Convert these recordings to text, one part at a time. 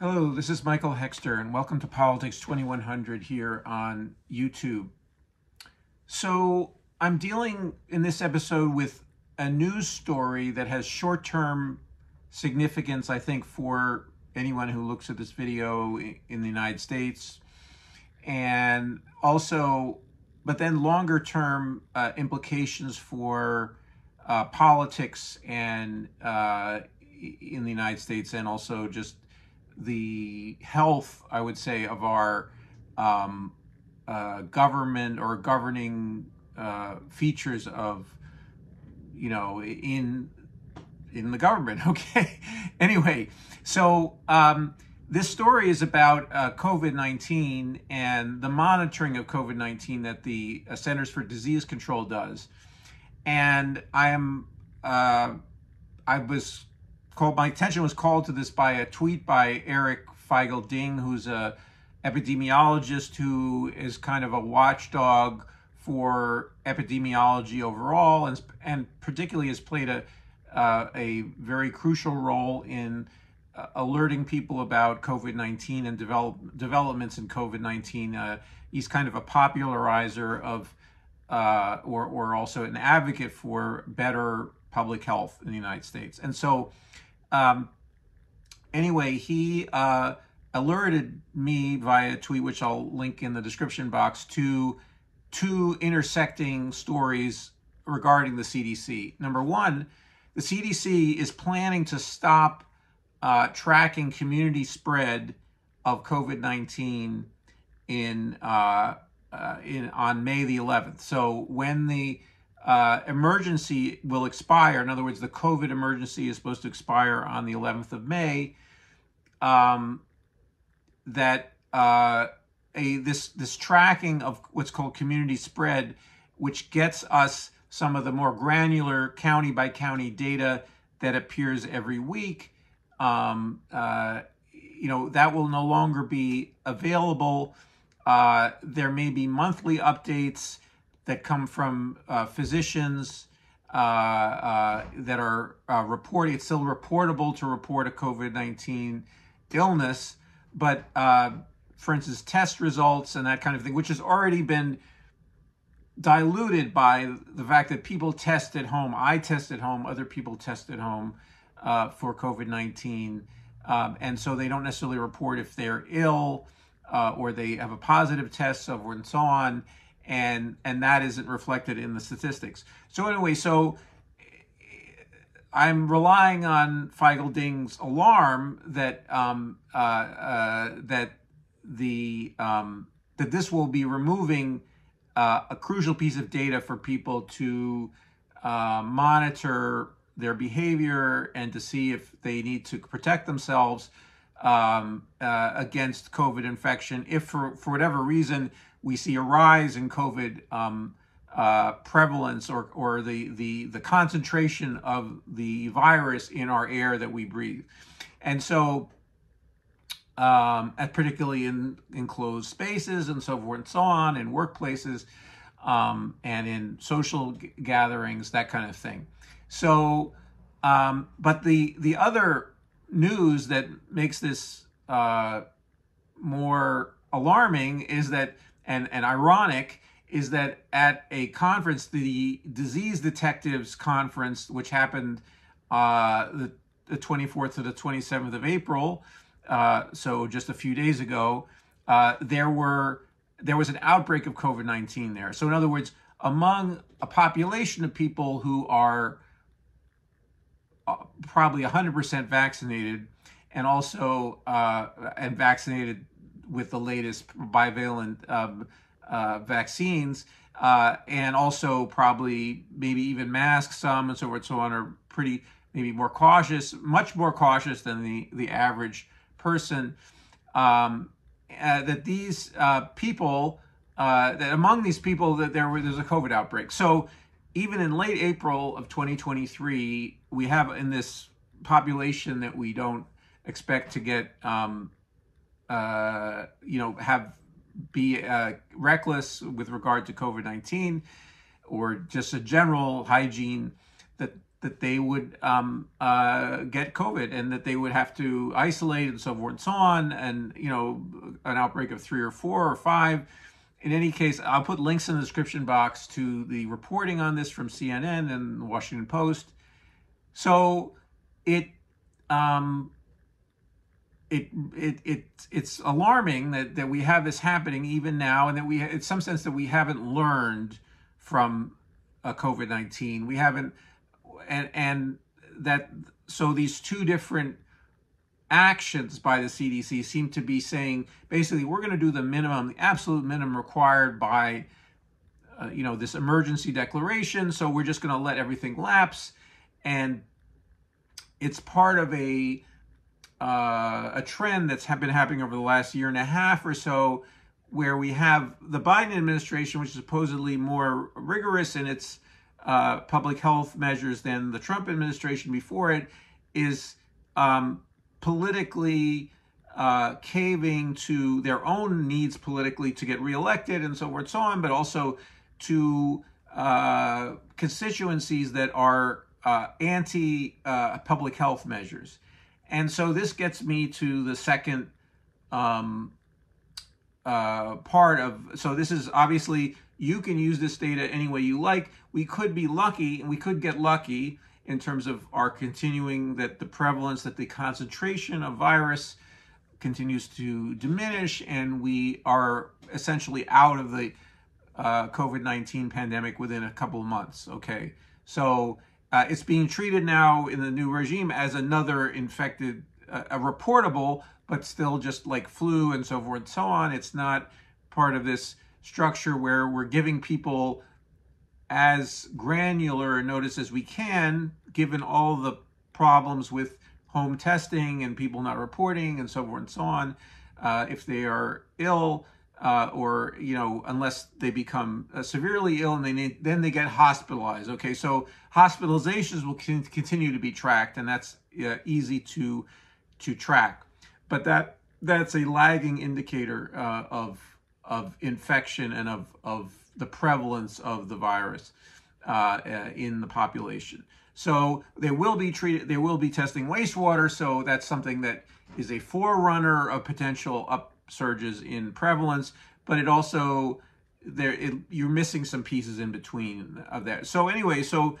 Hello, this is Michael Hexter, and welcome to Politics 2100 here on YouTube. So, I'm dealing in this episode with a news story that has short term significance, I think, for anyone who looks at this video in the United States, and also, but then longer term uh, implications for uh, politics and uh, in the United States, and also just the health, I would say, of our um, uh, government or governing uh, features of, you know, in in the government. Okay. anyway, so um, this story is about uh, COVID nineteen and the monitoring of COVID nineteen that the uh, Centers for Disease Control does, and I am uh, I was called my attention was called to this by a tweet by Eric Feigl Ding, who's a epidemiologist who is kind of a watchdog for epidemiology overall, and and particularly has played a uh, a very crucial role in uh, alerting people about COVID nineteen and develop developments in COVID nineteen. Uh, he's kind of a popularizer of, uh, or or also an advocate for better public health in the United States, and so um, anyway, he uh, alerted me via a tweet, which I'll link in the description box, to two intersecting stories regarding the CDC. Number one, the CDC is planning to stop uh, tracking community spread of COVID 19 in, uh, uh, in on May the 11th. So when the uh, emergency will expire. In other words, the COVID emergency is supposed to expire on the 11th of May. Um, that uh, a this this tracking of what's called community spread, which gets us some of the more granular county by county data that appears every week. Um, uh, you know that will no longer be available. Uh, there may be monthly updates that come from uh, physicians uh, uh, that are uh, reporting. It's still reportable to report a COVID 19 illness, but uh, for instance, test results and that kind of thing, which has already been diluted by the fact that people test at home. I test at home, other people test at home uh, for COVID 19. Um, and so they don't necessarily report if they're ill or they have a positive test, so and so on and and that isn't reflected in the statistics. So anyway, so I'm relying on Feigl Ding's alarm that um, uh, uh, that the um, that this will be removing uh, a crucial piece of data for people to uh, monitor their behavior and to see if they need to protect themselves um, uh, against COVID infection. If for for whatever reason we see a rise in COVID um, uh, prevalence or, or the, the, the concentration of the virus in our air that we breathe. And so, um, particularly in enclosed spaces and so forth and so on, in workplaces um, and in social g- gatherings, that kind of thing. So, um, but the, the other news that makes this uh, more alarming is that and, and ironic is that at a conference, the Disease Detectives Conference, which happened uh, the, the 24th to the 27th of April, uh, so just a few days ago, uh, there were there was an outbreak of COVID 19 there. So, in other words, among a population of people who are probably 100% vaccinated and also uh, and vaccinated with the latest bivalent um, uh, vaccines, uh, and also probably maybe even mask some and so forth so on are pretty maybe more cautious, much more cautious than the the average person. Um, uh, that these uh, people, uh, that among these people, that there were there's a COVID outbreak. So even in late April of 2023, we have in this population that we don't expect to get um, uh, you know, have be uh, reckless with regard to COVID 19 or just a general hygiene, that that they would um, uh, get COVID and that they would have to isolate and so forth and so on, and you know, an outbreak of three or four or five. In any case, I'll put links in the description box to the reporting on this from CNN and the Washington Post. So it um, it it it it's alarming that that we have this happening even now, and that we in some sense that we haven't learned from uh, COVID nineteen. We haven't and and that so these two different actions by the CDC seem to be saying basically we're going to do the minimum, the absolute minimum required by uh, you know this emergency declaration. So we're just going to let everything lapse, and it's part of a uh, a trend that's been happening over the last year and a half or so, where we have the Biden administration, which is supposedly more rigorous in its uh, public health measures than the Trump administration before it, is um, politically uh, caving to their own needs politically to get reelected and so forth so on, but also to uh, constituencies that are uh, anti uh, public health measures. And so this gets me to the second um, uh, part of. So this is obviously you can use this data any way you like. We could be lucky, and we could get lucky in terms of our continuing that the prevalence, that the concentration of virus continues to diminish, and we are essentially out of the uh, COVID 19 pandemic within a couple of months. Okay. So uh, it's being treated now in the new regime as another infected, uh, a reportable, but still just like flu and so forth and so on. It's not part of this structure where we're giving people as granular a notice as we can, given all the problems with home testing and people not reporting and so forth and so on. Uh, if they are ill, uh, or you know, unless they become uh, severely ill and they need, then they get hospitalized. Okay, so hospitalizations will con- continue to be tracked, and that's uh, easy to to track. But that that's a lagging indicator uh, of of infection and of of the prevalence of the virus uh, uh, in the population. So they will be treated. They will be testing wastewater. So that's something that is a forerunner of potential upsurges in prevalence. But it also there it, you're missing some pieces in between of that. So anyway, so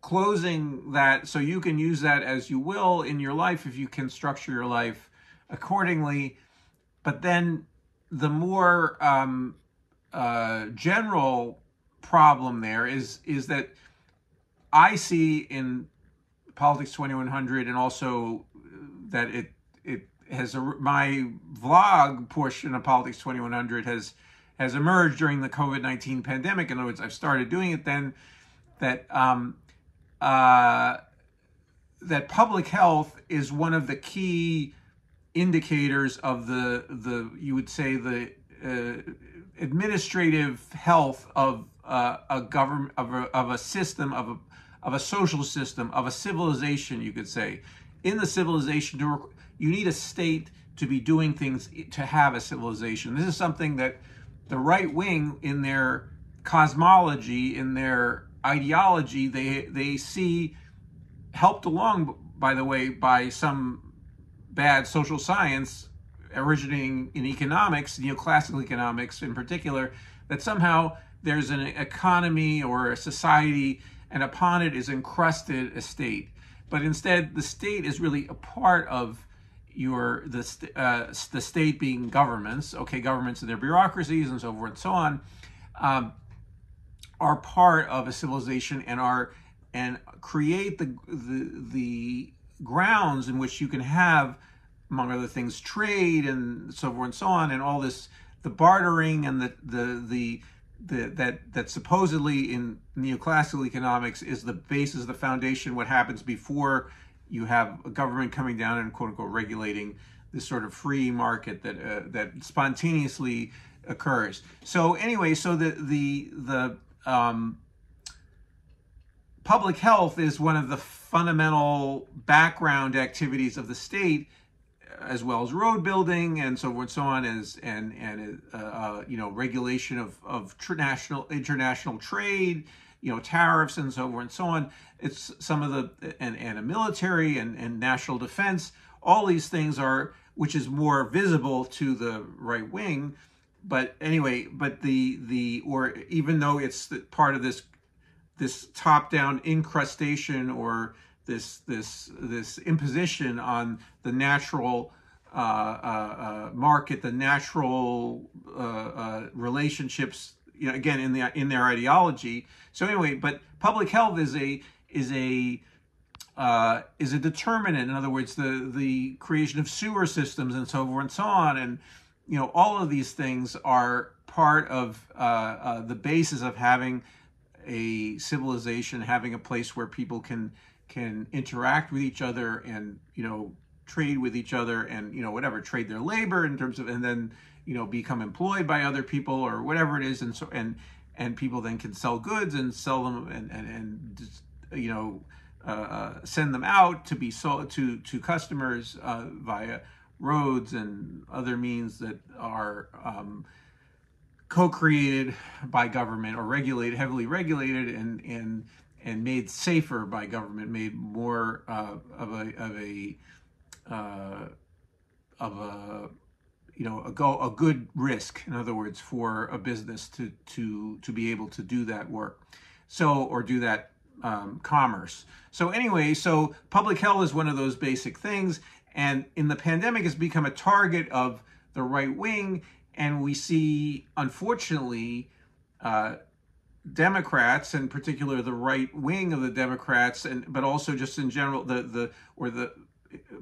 closing that so you can use that as you will in your life if you can structure your life accordingly. But then the more um, uh, general problem there is is that I see in Politics 2100 and also that it has my vlog portion of Politics 2100 has has emerged during the COVID-19 pandemic. In other words, I've started doing it then that um, uh, that public health is one of the key indicators of the the you would say the uh, administrative health of uh, a government of a, of a system of a of a social system of a civilization you could say in the civilization to, you need a state to be doing things to have a civilization this is something that the right wing in their cosmology in their ideology they they see helped along by the way by some bad social science originating in economics, neoclassical economics in particular, that somehow there's an economy or a society and upon it is encrusted a state. But instead, the state is really a part of your the uh, the state being governments, okay, governments and their bureaucracies and so forth and so on, um, are part of a civilization and are and create the the the grounds in which you can have, among other things, trade and so forth and so on, and all this, the bartering and the the the, the that that supposedly in neoclassical economics is the basis, the foundation, what happens before you have a government coming down and quote unquote regulating this sort of free market that uh, that spontaneously occurs. So anyway, so the the the um, public health is one of the fundamental background activities of the state, as well as road building and so and so on, as and and uh, uh, you know regulation of of national international trade you know, tariffs and so forth and so on. It's some of the, and, and a military and, and national defense. All these things are, which is more visible to the right wing. But anyway, but the, the, or even though it's part of this, this top down incrustation or this, this, this imposition on the natural uh, uh, uh, market, the natural relationships. You know, again in the in their ideology. So anyway, but public health is a is a uh, is a determinant. In other words, the the creation of sewer systems and so forth and so on, and you know all of these things are part of uh, uh, the basis of having a civilization, having a place where people can can interact with each other and you know trade with each other and you know whatever trade their labor in terms of and then you know become employed by other people or whatever it is and so and and people then can sell goods and sell them and and, and just, you know uh, uh, send them out to be sold to to customers uh, via roads and other means that are um, co-created by government or regulated heavily regulated and and and made safer by government made more uh, of a of a uh, of a you know a go a good risk in other words for a business to to to be able to do that work. So or do that um, commerce. So anyway so public health is one of those basic things and in the pandemic has become a target of the right wing and we see unfortunately uh, Democrats, in particular the right wing of the Democrats, and but also just in general the the or the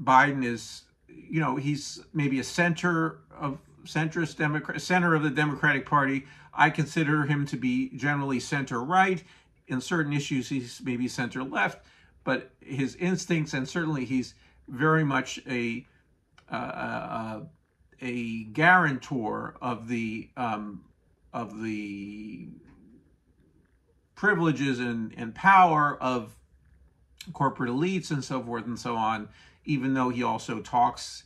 Biden is, you know, he's maybe a center of centrist Democrat, center of the Democratic Party. I consider him to be generally center right. In certain issues, he's maybe center left, but his instincts and certainly he's very much a uh, uh, a guarantor of the um, of the privileges and, and power of corporate elites and so forth and so on even though he also talks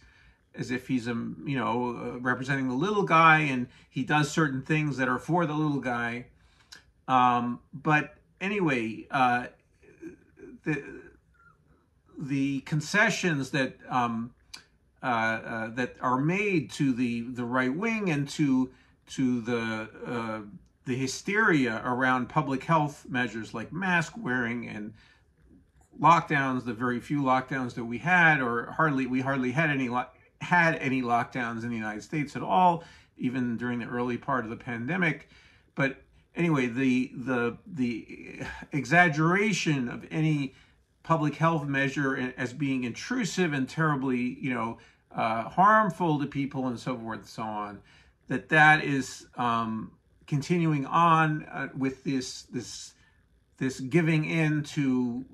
as if he's a you know uh, representing the little guy and he does certain things that are for the little guy. Um, but anyway uh, the the concessions that um, uh, uh, that are made to the the right wing and to to the uh, the hysteria around public health measures like mask wearing and lockdowns, the very few lockdowns that we had, or hardly we hardly had any had any lockdowns in the United States at all, even during the early part of the pandemic. But anyway, the the the exaggeration of any public health measure as being intrusive and terribly, you know, uh, harmful to people and so forth and so on, that that is um, continuing on uh, with this this this giving in to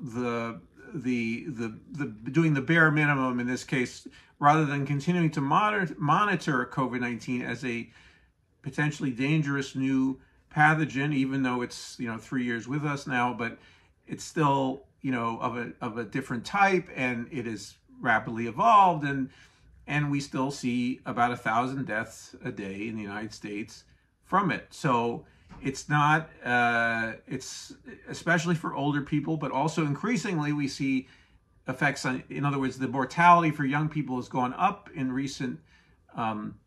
the the the the doing the bare minimum in this case rather than continuing to monitor monitor COVID-19 as a potentially dangerous new pathogen even though it's you know 3 years with us now but it's still you know of a of a different type and it is rapidly evolved and and we still see about a thousand deaths a day in the United States from it. So it's not, uh, it's especially for older people, but also increasingly we see effects on, in other words, the mortality for young people has gone up in recent um,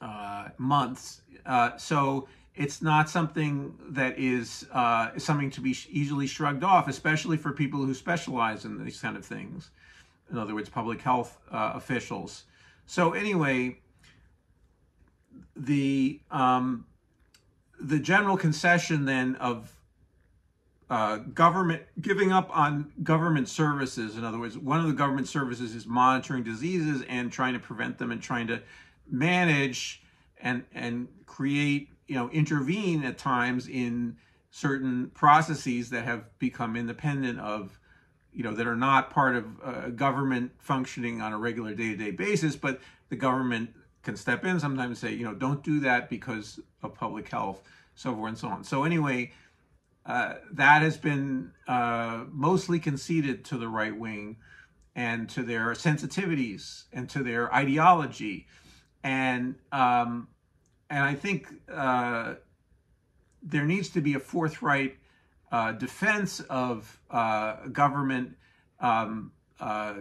uh, months. Uh, so it's not something that is uh, something to be easily shrugged off, especially for people who specialize in these kind of things. In other words, public health uh, officials. So anyway, the um, the general concession then of uh, government giving up on government services. In other words, one of the government services is monitoring diseases and trying to prevent them and trying to manage and and create, you know, intervene at times in certain processes that have become independent of, you know, that are not part of uh, government functioning on a regular day-to-day basis, but the government can step in sometimes say, you know, don't do that because of public health, so forth and so on. So anyway, uh, that has been uh, mostly conceded to the right wing and to their sensitivities and to their ideology. And um, and I think uh, there needs to be a forthright uh, defense of uh, government um, uh,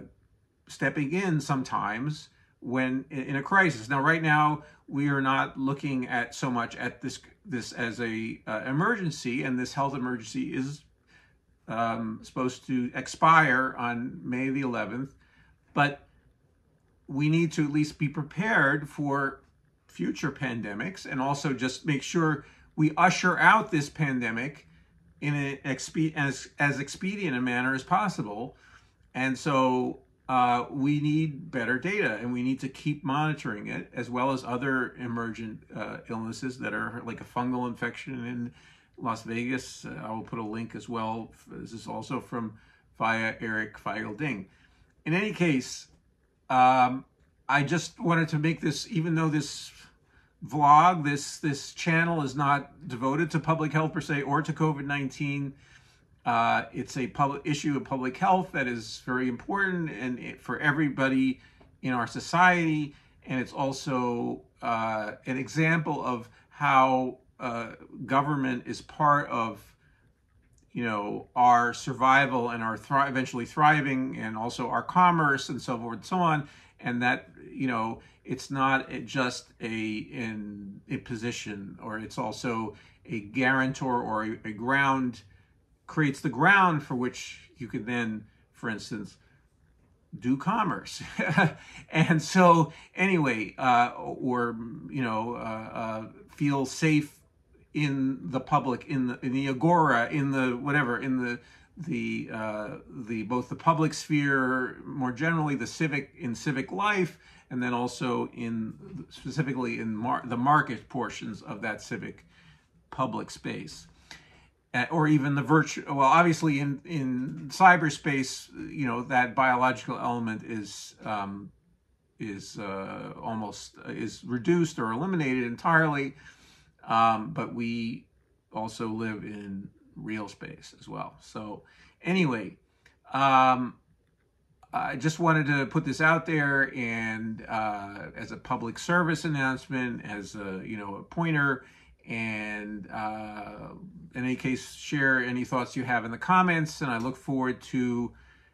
stepping in sometimes when in a crisis. Now, right now, we are not looking at so much at this this as a uh, emergency, and this health emergency is um, supposed to expire on May the 11th, but we need to at least be prepared for future pandemics and also just make sure we usher out this pandemic in an expe- as, as expedient a manner as possible. And so uh, we need better data and we need to keep monitoring it as well as other emergent uh, illnesses that are like a fungal infection in Las Vegas. Uh, I will put a link as well. This is also from via Eric Feigl-Ding. In any case, um, I just wanted to make this, even though this vlog, this this channel is not devoted to public health per se or to COVID-19. Uh, it's a public issue of public health that is very important and it, for everybody in our society. And it's also uh, an example of how uh, government is part of you know our survival and our thri- eventually thriving and also our commerce and so forth and so on and that you know it's not just a a position or it's also a guarantor or a, a ground creates the ground for which you can then for instance do commerce. And so anyway uh, or you know uh, uh, feel safe in the public in the in the agora in the whatever in the the uh, the both the public sphere more generally the civic in civic life and then also in specifically in mar- the market portions of that civic public space or even the virtual well obviously in in cyberspace you know that biological element is um, is uh, almost is reduced or eliminated entirely um, but we also live in real space as well. So anyway, um, I just wanted to put this out there and uh, as a public service announcement, as a you know a pointer, and uh, in any case, share any thoughts you have in the comments. And I look forward to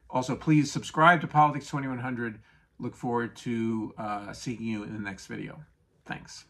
also please subscribe to Politics 2100. Look forward to uh, seeing you in the next video. Thanks.